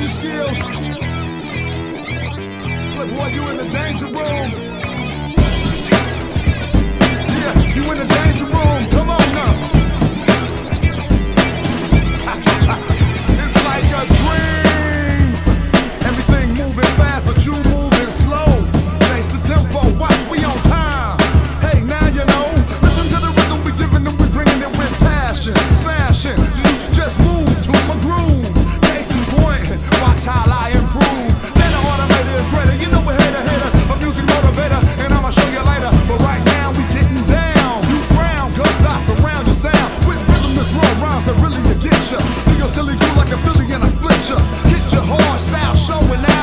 your skills. Look, boy, you in the danger room. like a billion, I split ya. Hit your hard style showing